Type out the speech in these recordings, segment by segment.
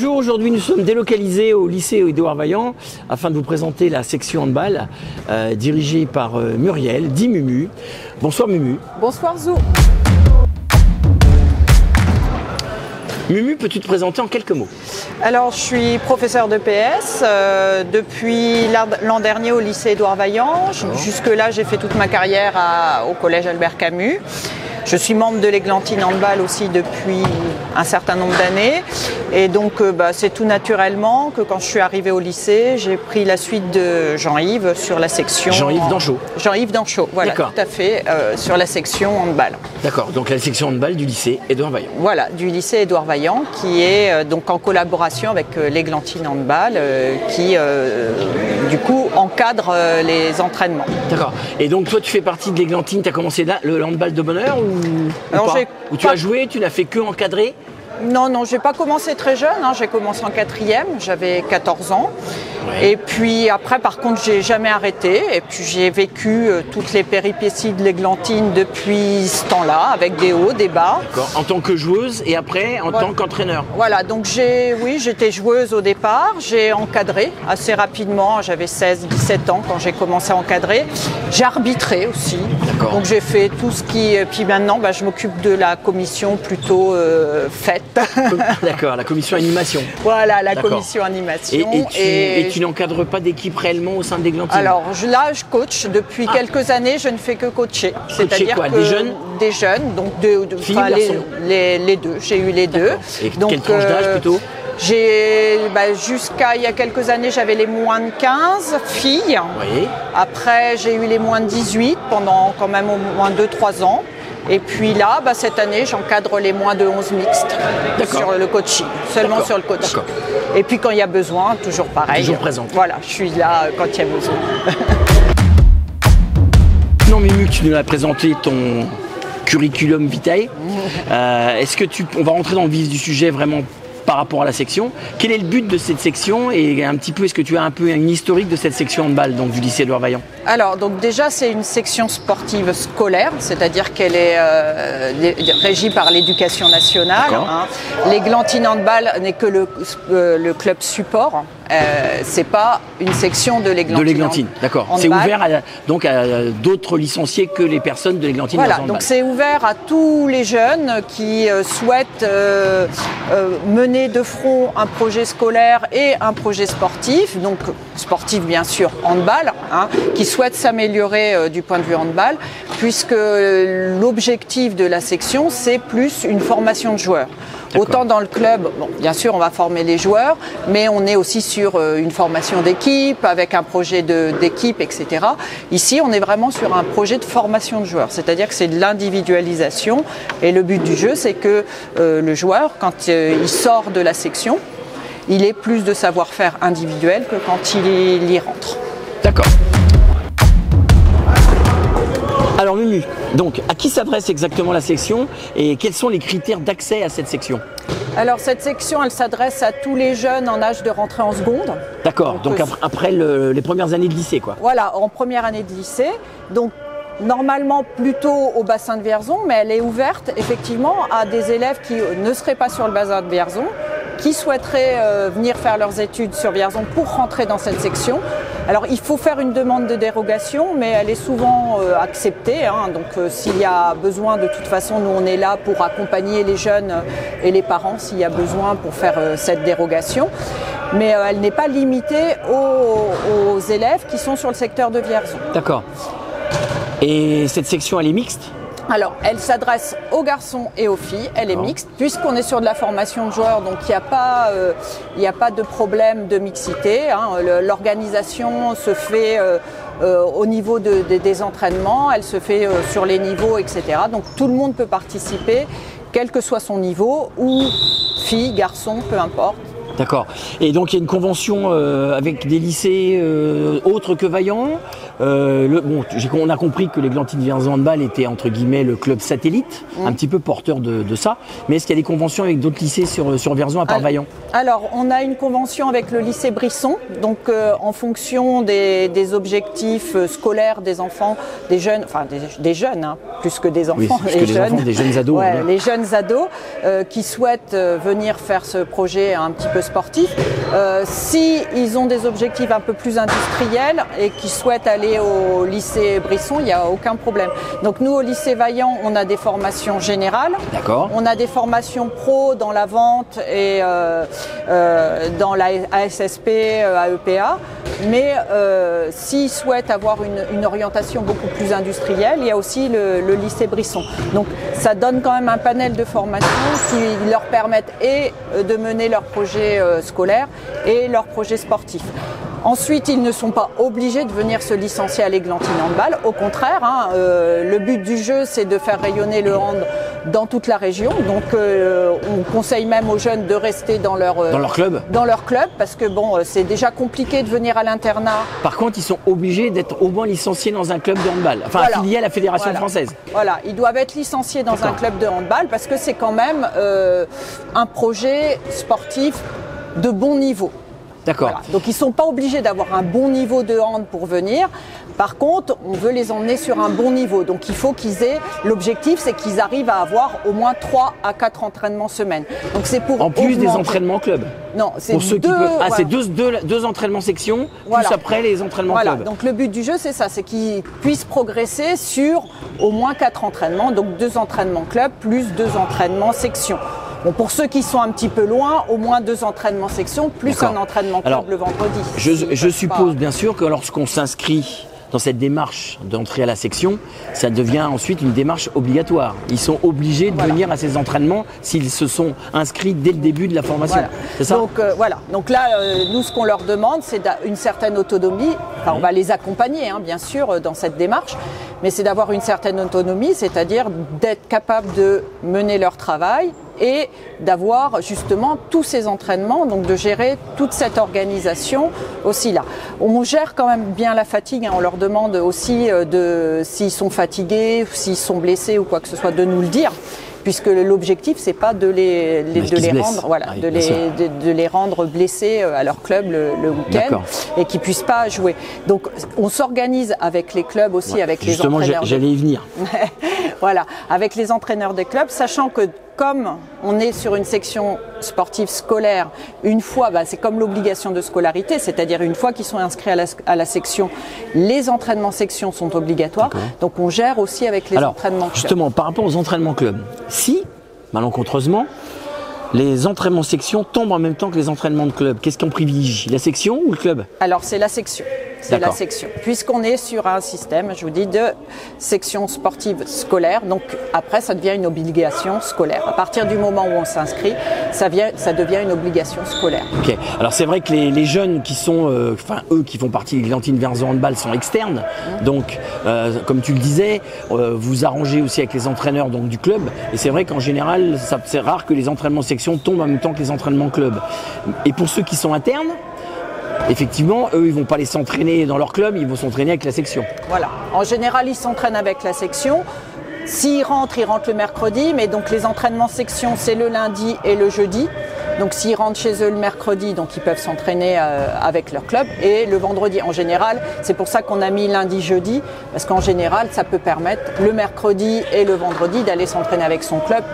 Bonjour, aujourd'hui nous sommes délocalisés au lycée Édouard Vaillant afin de vous présenter la section handball euh, dirigée par euh, Muriel, dit Mumu. Bonsoir Mumu. Bonsoir Zou. Mumu, peux-tu te présenter en quelques mots? Alors, je suis professeur de PS euh, depuis l'an dernier au lycée Édouard Vaillant. Jusque-là, j'ai fait toute ma carrière à- au collège Albert Camus. Je suis membre de l'Églantine Handball aussi depuis un certain nombre d'années. Et donc, euh, bah, c'est tout naturellement que quand je suis arrivée au lycée, j'ai pris la suite de Jean-Yves sur la section. Jean-Yves Danchaud. Jean-Yves Danchaud, voilà, tout à fait, euh, sur la section handball. D'accord, donc la section handball du lycée Édouard Vaillant. Voilà, du lycée Édouard Vaillant, qui est euh, donc en collaboration avec euh, l'Églantine Handball, qui du coup encadre les entraînements. D'accord. Et donc toi tu fais partie de l'Églantine, tu as commencé là, le handball de bonheur ou, ou Alors, pas j'ai Ou tu as joué, tu n'as fait que encadrer Non, non, j'ai pas commencé très jeune, hein, j'ai commencé en quatrième, j'avais 14 ans. Ouais. Et puis après, par contre, j'ai jamais arrêté. Et puis j'ai vécu euh, toutes les péripéties de l'Églantine depuis ce temps-là, avec des hauts, des bas. En tant que joueuse et après en Voilà. tant qu'entraîneur. Voilà, donc j'ai, oui, j'étais joueuse au départ, j'ai encadré assez rapidement, j'avais 16-17 ans quand j'ai commencé à encadrer. J'ai arbitré aussi, donc j'ai fait tout ce qui... Puis maintenant, bah, je m'occupe de la commission plutôt euh, faite. D'accord, la commission animation. voilà, la commission animation. et tu, Et et tu n'encadres pas d'équipe réellement au sein de l'Églantine Alors je- là, je coach. Depuis quelques années, je ne fais que coacher. C'est-à-dire quoi, que des jeunes? Des jeunes, donc de, de- Filles, enfin, les, les- les deux. J'ai eu les deux. Et quelle tranche d'âge, plutôt? J'ai bah, jusqu'à il y a quelques années, j'avais les moins de 15 filles. Oui. Après, j'ai eu les moins de 18 pendant quand même au moins 2-3 ans. Et puis là, bah, cette année, j'encadre les moins de 11 mixtes sur le coaching, seulement sur le coaching. Et puis quand il y a besoin, toujours pareil. Toujours présente. Voilà, je suis là euh, quand il y a besoin. Non, Mimu, tu nous as présenté ton curriculum vitae. Euh, Est-ce que tu, on va rentrer dans le vif du sujet vraiment par rapport à la section. Quel est le but de cette section et un petit peu, est-ce que tu as un peu une historique de cette section handball donc du lycée Édouard Vaillant? Alors, donc déjà, c'est une section sportive scolaire, c'est-à-dire qu'elle est euh, régie par l'éducation nationale. Hein. L'Églantine Handball n'est que le, euh, le club support. Euh, c'est pas une section de l'Églantine. De l'Églantine, d'accord. C'est ouvert à, donc à d'autres licenciés que les personnes de l'Églantine Voilà, donc c'est ouvert à tous les jeunes qui euh, souhaitent euh, euh, mener de front un projet scolaire et un projet sportif, donc sportif bien sûr handball, hein, qui souhaitent s'améliorer euh, du point de vue handball, puisque l'objectif de la section c'est plus une formation de joueurs. Autant dans le club, bon, bien sûr, on va former les joueurs, mais on est aussi sur euh, une formation d'équipe, avec un projet d'équipe, etc. Ici, on est vraiment sur un projet de formation de joueurs, c'est-à-dire que c'est de l'individualisation. Et le but du jeu, c'est que euh, le joueur, quand euh, il sort de la section, il ait plus de savoir-faire individuel que quand il y rentre. D'accord. Alors Mumu, donc à qui s'adresse exactement la section et quels sont les critères d'accès à cette section? Alors, cette section, elle s'adresse à tous les jeunes en âge de rentrer en seconde. D'accord, donc euh, après, après le- les premières années de lycée quoi. Voilà, en première année de lycée. Donc, normalement plutôt au bassin de Vierzon, mais elle est ouverte effectivement à des élèves qui euh, ne seraient pas sur le bassin de Vierzon, qui souhaiteraient euh, venir faire leurs études sur Vierzon pour rentrer dans cette section. Alors, il faut faire une demande de dérogation, mais elle est souvent euh, acceptée. hein. donc, euh, s'il y a besoin, de toute façon, nous, on est là pour accompagner les jeunes et les parents s'il y a besoin pour faire euh, cette dérogation. Mais elle n'est pas limitée aux, aux élèves qui sont sur le secteur de Vierzon. D'accord. Et cette section elle est mixte? Alors, elle s'adresse aux garçons et aux filles, elle est mixte, puisqu'on est sur de la formation de joueurs, donc il n'y a, pas, euh, il n'y a pas de problème de mixité. hein. L'organisation se fait euh, euh, au niveau de- de- des entraînements, elle se fait euh, sur les niveaux, etc. Donc tout le monde peut participer, quel que soit son niveau, ou fille, garçon, peu importe. D'accord. Et donc il y a une convention euh, avec des lycées euh, autres que Vaillant. Euh, le- bon, on a compris que les Glantines Vierzon Handball était entre guillemets le club satellite, un petit peu porteur de, de ça. Mais est-ce qu'il y a des conventions avec d'autres lycées sur, sur Vierzon à part Alors- Vaillant? Alors, on a une convention avec le lycée Brisson, donc euh, en fonction des, des objectifs scolaires des enfants, des jeunes, enfin des, des jeunes, hein, plus que des Oui, enfants, plus que des enfants, des jeunes ados, Ouais, les jeunes ados euh, qui souhaitent venir faire ce projet un petit peu sportifs. Euh, si ils ont des objectifs un peu plus industriels et qui souhaitent aller au lycée Brisson, il n'y a aucun problème. Donc nous, au lycée Vaillant, on a des formations générales. D'accord. On a des formations pro dans la vente et euh, euh, dans la ASSP, euh, AEPA. Mais euh, s'ils souhaitent avoir une, une orientation beaucoup plus industrielle, il y a aussi le, le lycée Brisson. Donc ça donne quand même un panel de formations qui leur permettent et de mener leurs projets euh, scolaires et leurs projets sportifs. Ensuite, ils ne sont pas obligés de venir se licencier à l'Églantine Handball. Au contraire, hein, euh, le but du jeu, c'est de faire rayonner le hand dans toute la région. Donc, euh, on conseille même aux jeunes de rester dans leur, euh, Dans leur club dans leur club parce que bon, c'est déjà compliqué de venir à l'internat. Par contre, ils sont obligés d'être au moins licenciés dans un club de handball, enfin Voilà. affiliés à la Fédération Voilà. française. Voilà, ils doivent être licenciés dans un club de handball parce que c'est quand même un projet sportif de bon niveau. D'accord. Voilà. Donc ils ne sont pas obligés d'avoir un bon niveau de hand pour venir. Par contre, on veut les emmener sur un bon niveau. Donc il faut qu'ils aient. L'objectif, c'est qu'ils arrivent à avoir au moins 3 à 4 entraînements semaine. Donc c'est pour. En plus des entraînements club. Non, c'est Pour ceux deux. qui peuvent. Ah, voilà. c'est deux, deux, deux entraînements section, Voilà. plus après les entraînements Voilà, club. donc le but du jeu, c'est ça, c'est qu'ils puissent progresser sur au moins quatre entraînements, donc deux entraînements club plus deux entraînements section. Bon, pour ceux qui sont un petit peu loin, au moins deux entraînements section plus un entraînement club Alors, le vendredi. Je, je suppose pas- bien sûr que lorsqu'on s'inscrit dans cette démarche d'entrée à la section, ça devient ensuite une démarche obligatoire. Ils sont obligés de Voilà. venir à ces entraînements s'ils se sont inscrits dès le début de la formation. Voilà. C'est ça Donc euh, voilà. Donc là, euh, nous, ce qu'on leur demande, c'est une certaine autonomie. Enfin, on va les accompagner, hein, bien sûr, euh, dans cette démarche, mais c'est d'avoir une certaine autonomie, c'est-à-dire d'être capable de mener leur travail et d'avoir justement tous ces entraînements, donc de gérer toute cette organisation aussi là. On gère quand même bien la fatigue. hein. On leur demande aussi euh, de s'ils sont fatigués, s'ils sont blessés ou quoi que ce soit, de nous le dire. Puisque l'objectif, c'est pas de les, de les rendre, voilà, Ah oui, de les, de, de les rendre blessés euh, à leur club le, le week-end et qu'ils puissent pas jouer. Donc, on s'organise avec les clubs aussi, avec les Justement, entraîneurs. de- j'allais y venir. voilà, avec les entraîneurs des clubs, sachant que comme on est sur une section sportive scolaire, une fois, bah, c'est comme l'obligation de scolarité, c'est-à-dire une fois qu'ils sont inscrits à la, à la section, les entraînements section sont obligatoires. Donc on gère aussi avec les Alors, entraînements clubs. justement, par rapport aux entraînements club, si, malencontreusement, les entraînements section tombent en même temps que les entraînements de club, qu'est-ce qu'on privilégie? La section ou le club? Alors c'est la section. C'est la section. Puisqu'on est sur un système, je vous dis, de section sportive scolaire. Donc après, ça devient une obligation scolaire. À partir du moment où on s'inscrit, ça, vient- ça devient une obligation scolaire. Ok. Alors c'est vrai que les, les jeunes qui sont, euh, enfin eux qui font partie des Glantines Verzon Handball sont externes. Donc, euh, comme tu le disais, euh, vous arrangez aussi avec les entraîneurs donc du club. Et c'est vrai qu'en général, c'est rare que les entraînements section tombent en même temps que les entraînements club. Et pour ceux qui sont internes, effectivement, eux ils vont pas aller s'entraîner dans leur club, ils vont s'entraîner avec la section. Voilà. En général, ils s'entraînent avec la section. S'ils rentrent, ils rentrent le mercredi, mais donc les entraînements section, c'est le lundi et le jeudi. Donc s'ils rentrent chez eux le mercredi, donc ils peuvent s'entraîner euh, avec leur club. Et le vendredi, en général, c'est pour ça qu'on a mis lundi-jeudi, parce qu'en général, ça peut permettre le mercredi et le vendredi d'aller s'entraîner avec son club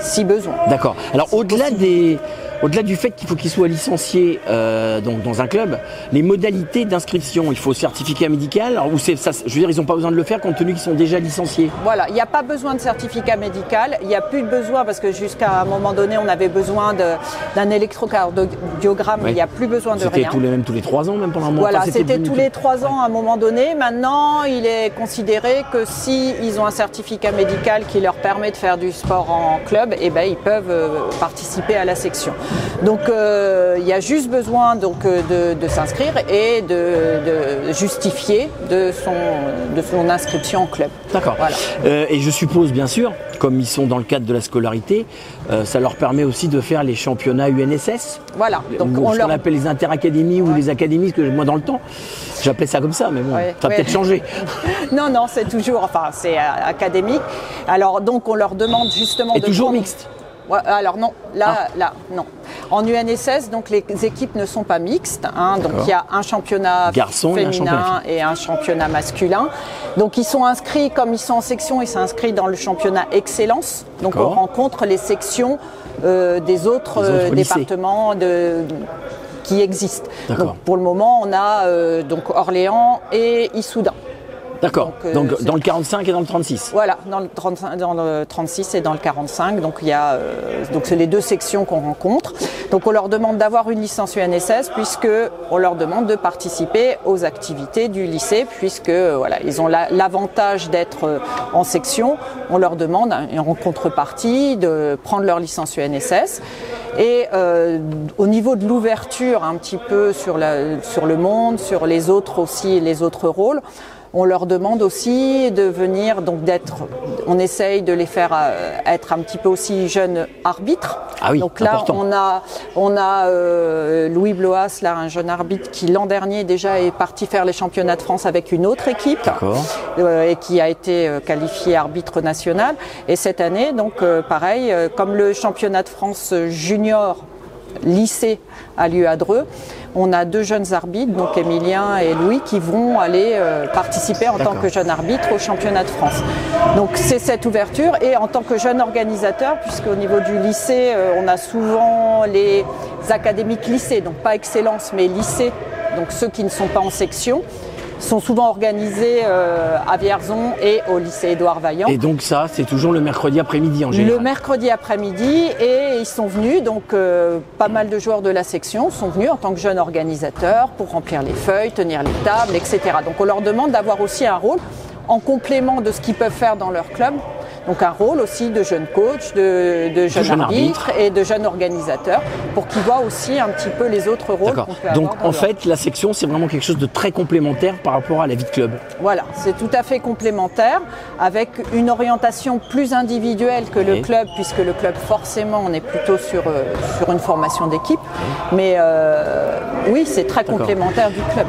si besoin. D'accord. Alors au-delà des, au-delà du fait qu'il faut qu'il soit licencié euh, donc dans un club, les modalités d'inscription, il faut certificat médical, ou c'est ça, je veux dire ils n'ont pas besoin de le faire compte tenu qu'ils sont déjà licenciés. Voilà, il n'y a pas besoin de certificat médical, il n'y a plus de besoin parce que jusqu'à un moment donné, on avait besoin d'un électrocardiogramme, il n'y a plus besoin de C'était rien. tous les mêmes tous les trois ans même pendant un moment. Voilà, Enfin, c'était tous les trois ans à un moment donné. Maintenant, il est considéré que si ils ont un certificat médical qui leur permet de faire du sport en club, eh ben ils peuvent euh, participer à la section. Donc euh, il y a juste besoin donc euh, de, de s'inscrire et de, de justifier de son de son inscription en club. D'accord. Voilà. Euh, et je suppose bien sûr, comme ils sont dans le cadre de la scolarité, ça leur permet aussi de faire les championnats UNSS. Voilà. Donc ou on ce leur qu'on appelle les interacadémies ou les académies, parce que moi dans le temps, j'appelais ça comme ça, mais bon, Ouais, ça a ouais. peut-être changé. Non, non, c'est toujours, enfin, c'est académique. Alors, donc, on leur demande justement Et de toujours prendre- mixte? Alors non, là, là, non. En UNSS, donc les équipes ne sont pas mixtes. hein. donc il y a un championnat Garçon et un féminin championnat et un championnat masculin. Donc ils sont inscrits, comme ils sont en section, ils inscrits dans le championnat excellence. Donc on rencontre les sections euh, des autres, euh, départements de, qui existent. Donc pour le moment, on a euh, donc Orléans et Issoudun. D'accord. Donc, euh, Donc, dans le 45 et dans le 36. Voilà, dans le, 35 dans le 36 et dans le 45. Donc il y a euh, donc c'est les deux sections qu'on rencontre. Donc on leur demande d'avoir une licence UNSS puisque on leur demande de participer aux activités du lycée puisque euh, voilà ils ont la- l'avantage d'être en section. On leur demande en contrepartie de prendre leur licence UNSS. Et euh, au niveau de l'ouverture un petit peu sur, la- sur le monde, sur les autres aussi, les autres rôles, on leur demande aussi de venir, donc d'être, on essaye de les faire euh, être un petit peu aussi jeunes arbitres. Ah oui, donc là, important. on a, on a euh, Louis Bloas, là, un jeune arbitre qui l'an dernier déjà est parti faire les championnats de France avec une autre équipe euh, et qui a été euh, qualifié arbitre national. Et cette année, donc euh, pareil, euh, comme le championnat de France junior lycée a lieu à Dreux, on a deux jeunes arbitres, donc Emilien et Louis, qui vont aller euh, participer en tant que jeune arbitre au championnat de France. Donc c'est cette ouverture et en tant que jeune organisateur, puisqu'au niveau du lycée, euh, on a souvent les académiques lycées, donc pas excellence mais lycée, donc ceux qui ne sont pas en section sont souvent organisés euh, à Vierzon et au lycée Édouard Vaillant. Et donc ça, c'est toujours le mercredi après-midi en général. Le mercredi après-midi et ils sont venus, donc euh, pas mal de joueurs de la section sont venus en tant que jeunes organisateurs pour remplir les feuilles, tenir les tables, etc. Donc on leur demande d'avoir aussi un rôle en complément de ce qu'ils peuvent faire dans leur club. Donc un rôle aussi de jeunes coachs, de, de jeunes arbitres et de jeunes organisateurs pour qu'ils voient aussi un petit peu les autres rôles D'accord. Donc avoir en fait, la section, c'est vraiment quelque chose de très complémentaire par rapport à la vie de club. Voilà, c'est tout à fait complémentaire avec une orientation plus individuelle que le club, puisque le club forcément on est plutôt sur, euh, sur une formation d'équipe. Mais euh, oui, c'est très complémentaire du club.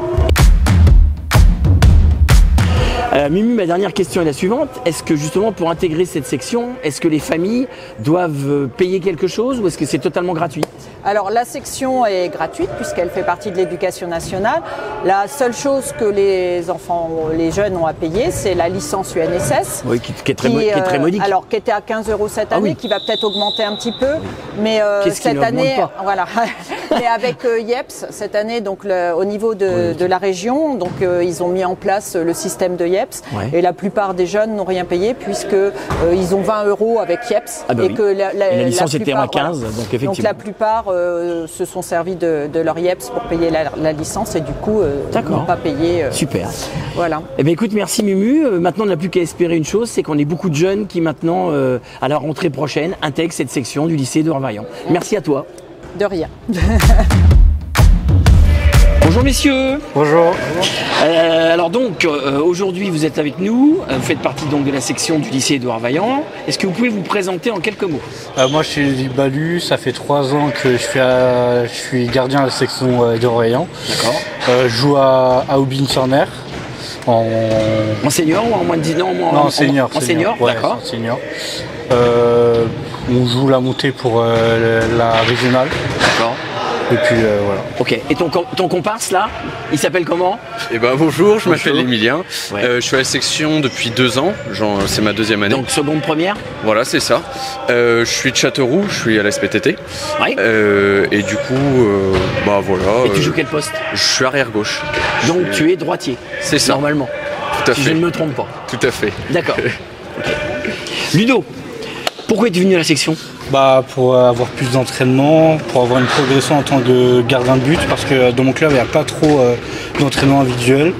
Euh, Mimi, ma dernière question est la suivante. Est-ce que justement pour intégrer cette section, est-ce que les familles doivent euh, payer quelque chose ou est-ce que c'est totalement gratuit? Alors la section est gratuite puisqu'elle fait partie de l'éducation nationale. La seule chose que les enfants, les jeunes ont à payer, c'est la licence UNSS. Oui, qui, qui est très, qui, est très euh, modique. Alors, qui était à 15 euros cette Ah année, oui. qui va peut-être augmenter un petit peu. Mais euh, cette année, voilà. Mais avec euh, IEPS, cette année, donc le- au niveau de, de la région, donc euh, ils ont mis en place le système de IEPS. Ouais. Et la plupart des jeunes n'ont rien payé puisque euh, ils ont 20 euros avec IEPS. Ah bah et oui. que la, la- Et la la licence était à plupart, 15, voilà. donc effectivement. la plupart euh, se sont servis de, de leur IEPS pour payer la, licence et du coup euh, n'ont pas payé. euh, Super. voilà. Eh bien écoute, merci Mumu. Euh, maintenant, on n'a plus qu'à espérer une chose, c'est qu'on ait beaucoup de jeunes qui maintenant, euh, à la rentrée prochaine, intègrent cette section du lycée de Vaillant. Merci à toi. De rien. Bonjour messieurs. Bonjour. Euh, alors donc, euh, aujourd'hui vous êtes avec nous, Euh, vous faites partie donc de la section du lycée Édouard Vaillant. Est-ce que vous pouvez vous présenter en quelques mots? Euh, moi je suis Balu, ça fait trois ans que je suis, à- je suis gardien à la section euh, d'Orléans. D'accord. Euh, je joue à, à Aubin-Sorner. En... En senior ou en moins de 10 ans en, Non, en senior. En senior, ouais, d'accord. en senior. On joue la montée pour euh, la régionale. D'accord. Et puis euh, voilà. Ok. Et ton, ton comparse là, il s'appelle comment? Eh ben bonjour, je m'appelle. Emilien. Ouais. Euh, je suis à la section depuis deux ans, c'est ma deuxième année. Donc seconde première? Voilà, c'est ça. Euh, je suis de Châteauroux, je suis à la SPTT. Oui. Euh, et du coup, euh, bah voilà. Et tu euh, joues quel poste? Je suis arrière gauche. Donc tu es droitier. C'est ça. Normalement. Tout à Si fait. je ne me trompe pas. Tout à fait. D'accord. Ok. Ludo, pourquoi es-tu venu à la section? Bah, pour avoir plus d'entraînement, pour avoir une progression en tant que gardien de but, parce que dans mon club il n'y a pas trop euh, d'entraînement individuel.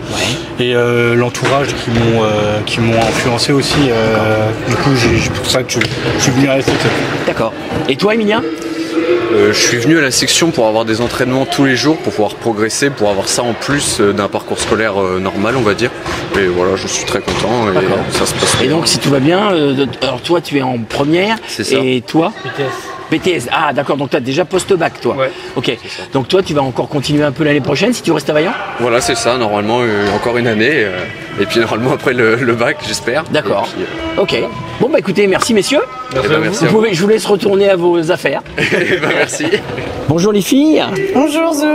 Et euh, l'entourage qui m'ont euh, qui m'ont influencé aussi. du coup, c'est pour ça que je, je suis venu à la section. D'accord. Et toi, Emilien Euh, je suis venu à la section pour avoir des entraînements tous les jours, pour pouvoir progresser, pour avoir ça en plus euh, d'un parcours scolaire euh, normal, on va dire. Et voilà, je suis très content et ça se passe Et bien. donc, si tout va bien, euh, alors toi, tu es en première. C'est ça. Et toi BTS. Ah, d'accord. Donc, tu as déjà post-bac, toi. Ouais. Ok. Donc, toi, tu vas encore continuer un peu l'année prochaine si tu restes à Vaillant? Voilà, c'est ça, normalement, euh, encore une année. Et puis normalement après le, le bac, j'espère. D'accord. Puis, euh, Ok. Bon bah écoutez, merci messieurs. eh ben, merci Vous à vous. pouvez, je vous laisse retourner à vos affaires. Eh ben, merci. Bonjour les filles. Bonjour Zou.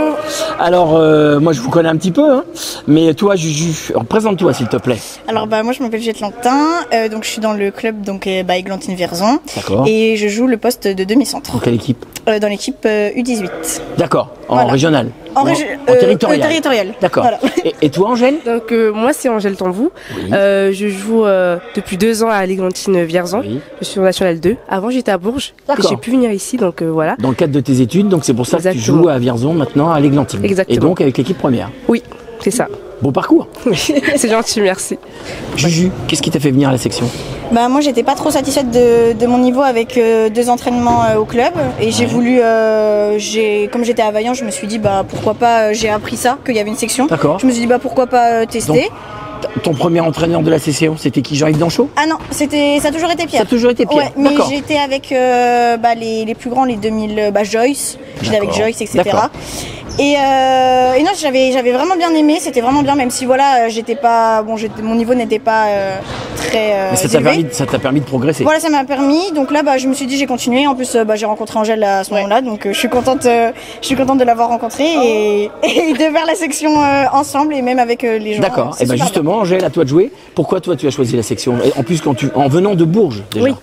Alors euh, moi je vous connais un petit peu, hein, mais toi Juju, alors, présente-toi s'il te plaît. Alors bah moi je m'appelle Juliette Lantin, euh, donc je suis dans le club donc euh, bah, Églantine Vierzon D'accord. et je joue le poste de demi-centre Dans quelle équipe? Euh, dans l'équipe euh, U18. D'accord. En Voilà. régional. En, régi- en euh, territorial. euh, territorial. D'accord. Voilà. Et, et toi Angèle? Donc euh, moi c'est Angèle Tambou. Oui. Euh, je joue euh, depuis deux ans à l'Églantine Vierzon. Oui. Je suis en National 2. Avant j'étais à Bourges. D'accord. Et J'ai pu venir ici donc euh, voilà. Dans le cadre de tes études, donc c'est pour ça que tu joues à Vierzon maintenant à l'Églantine. Exactement. Et donc avec l'équipe première. Oui, c'est ça. Beau parcours. c'est gentil, merci. Juju, qu'est-ce qui t'a fait venir à la section? Bah moi j'étais pas trop satisfaite de, de mon niveau avec euh, deux entraînements euh, au club et j'ai Ouais. voulu, euh, j'ai comme j'étais à Vaillant, je me suis dit bah pourquoi pas, j'ai appris ça, qu'il y avait une section. D'accord. Je me suis dit bah pourquoi pas tester. Donc, Ton premier entraîneur de la session, c'était qui Jean-Yves Danchot? Ah non, c'était ça a toujours été Ça Pierre. a toujours été Pierre. Ouais, mais j'étais avec bah, les, les plus grands, les 2000, euh, bah, Joyce, j'étais avec. Joyce, etc. Et, euh, et non, j'avais, j'avais vraiment bien aimé, c'était vraiment bien, même si voilà, j'étais pas, bon, mon niveau n'était pas euh, très euh, Mais ça t'a permis, ça t'a permis de progresser. Voilà, ça m'a permis. Donc là, bah, je me suis dit, j'ai continué. En plus, euh, bah, j'ai rencontré Angèle à ce moment-là, donc euh, je suis contente, euh, je suis contente de l'avoir rencontrée et, et de faire la section euh, ensemble et même avec euh, les gens. D'accord. Et ben super justement, Angèle, à toi de jouer. Pourquoi toi tu as choisi la section? Et En plus, quand tu, en venant de Bourges déjà. Oui.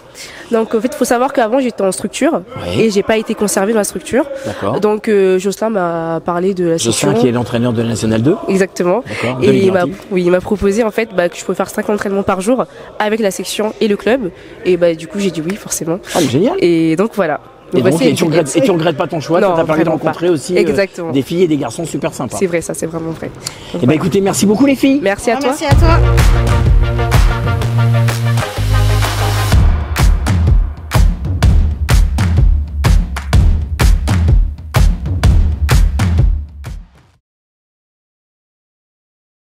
Donc en fait, il faut savoir qu'avant j'étais en structure Ouais. et j'ai pas été conservée dans la structure. D'accord. Donc euh, Jocelyn m'a parlé de la Jocelyn section. qui est l'entraîneur de la Nationale 2. Exactement. Et il m'a oui, il m'a proposé en fait bah, que je pouvais faire 5 entraînements par jour avec la section et le club. Et bah du coup j'ai dit oui forcément. Ah, mais génial. Et donc voilà. Et, bah, donc, c'est- et tu regrettes, et tu regrettes pas ton choix, ça Non, t'a permis de pas. rencontrer aussi euh, des filles et des garçons super sympas. C'est vrai, ça c'est vraiment vrai. Donc, Et ben voilà. écoutez, merci beaucoup les filles. Merci à Ah, toi. Merci à toi.